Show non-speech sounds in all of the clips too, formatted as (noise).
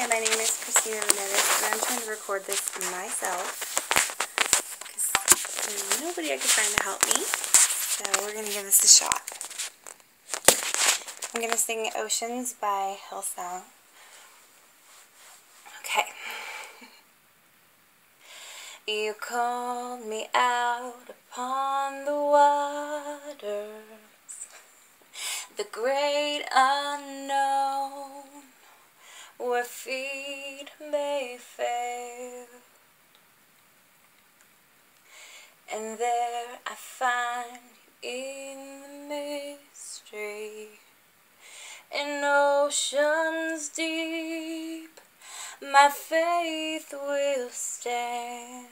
Hi, my name is Khristina Ramirez, and I'm trying to record this myself because nobody I could find to help me. So we're going to give this a shot. I'm going to sing Oceans by Hillsong. Okay. (laughs) You called me out upon the waters, the great unknown where feet may fail. And there I find you in the mystery, in oceans deep, my faith will stand.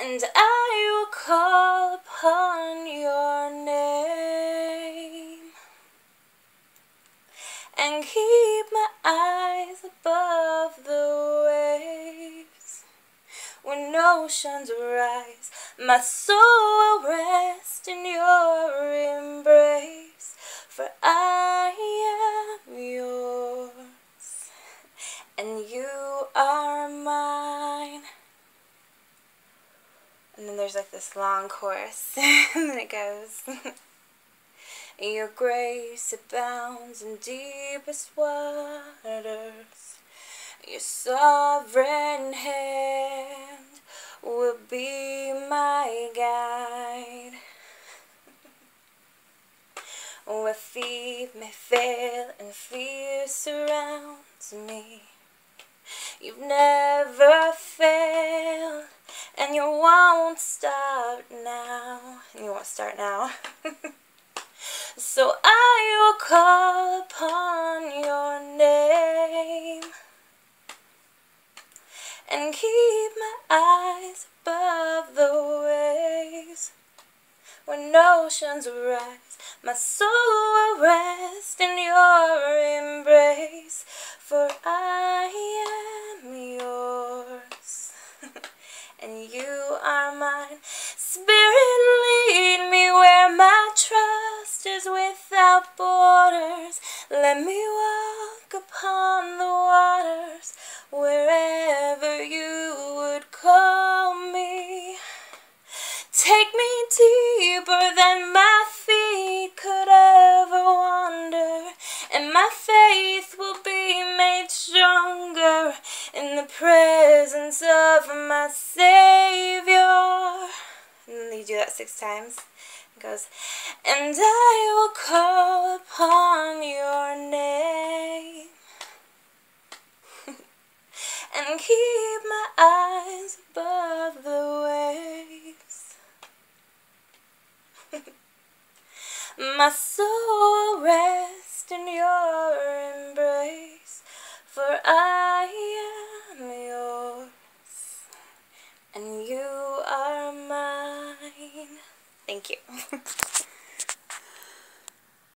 And I will call upon your name and keep my eyes above the waves. When oceans rise, my soul will rest in your embrace, for I am yours, and you are mine. And then there's like this long chorus, (laughs) and then it goes. (laughs) Your grace abounds in deepest waters. Your sovereign hand will be my guide. Where feet may fail and fear surrounds me. You've never failed, and you won't start now. And you won't start now. (laughs) So I will call upon your name and keep my eyes above the waves. When oceans rise, my soul will rest in your embrace, for I am yours (laughs) and you are mine. Without borders. Let me walk upon the waters wherever you would call me. Take me deeper than my feet could ever wander, and my faith will be made stronger in the presence of my Savior. And you do that six times. It goes, and I will call upon your name (laughs) And keep my eyes above the waves. (laughs) My soul will rest in your embrace For I am yours And you are mine. Thank you. (laughs)